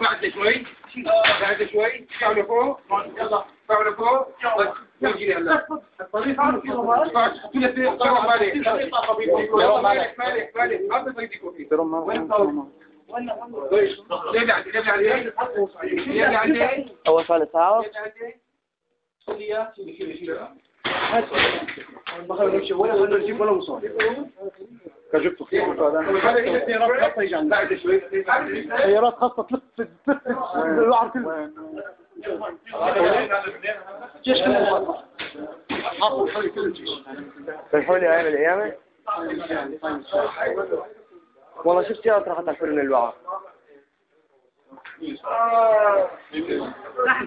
بعد شوي بعد شوي ارفعوا لفوق يلا هلا عندي ليه عندي أول شوي. سيارات خاصة تلف تلف الوعر كله جيش كله حاطط حولي كل الجيش فرحوا لي أيام القيامة والله شفت سيارة راحت على الفرن الوعر راح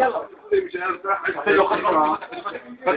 يلا